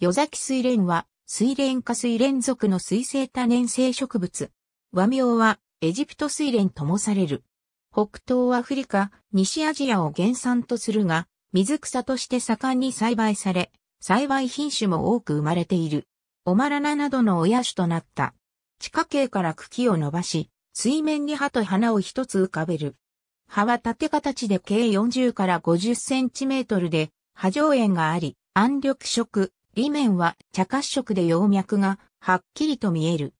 夜崎水蓮は、水蓮科水蓮属の水生多年生植物。和名は、エジプト水蓮ともされる。北東アフリカ、西アジアを原産とするが、水草として盛んに栽培され、栽培品種も多く生まれている。オマラナなどの親種となった。地下茎から茎を伸ばし、水面に葉と花を一つ浮かべる。葉は縦形で計40から50センチメートルで、葉上縁があり、暗緑色、裏面は茶褐色で葉脈がはっきりと見える。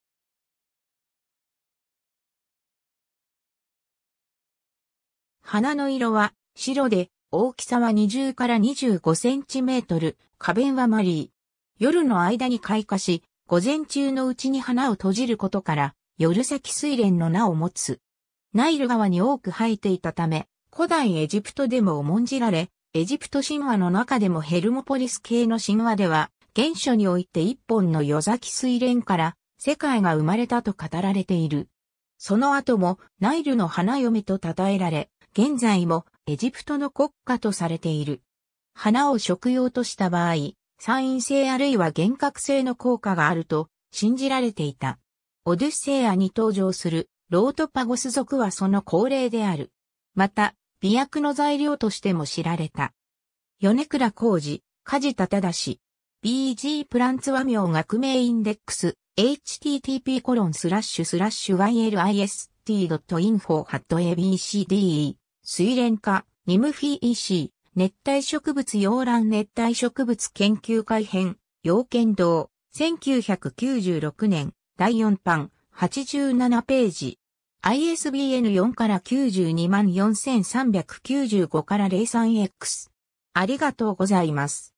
花の色は白で大きさは20から25センチメートル、花弁はマリー。夜の間に開花し、午前中のうちに花を閉じることから、夜咲水蓮の名を持つ。ナイル川に多く生えていたため、古代エジプトでも重んじられ、エジプト神話の中でもヘルモポリス系の神話では、原初において一本の夜咲水蓮から世界が生まれたと語られている。その後もナイルの花嫁と称えられ、現在もエジプトの国家とされている。花を食用とした場合、酸因性あるいは幻覚性の効果があると信じられていた。オデュッセイアに登場するロートパゴス族はその恒例である。また、美薬の材料としても知られた。米倉浩二、梶田正 BG プランツ和名学名インデックス、http コロンスラッシュスラッシュ ylist.info.abcde 水蓮化、ニムフィーシー、熱帯植物洋蘭熱帯植物研究会編、洋剣道、1996年、第4版、87ページ。ISBN 4から92万4395から 03X。ありがとうございます。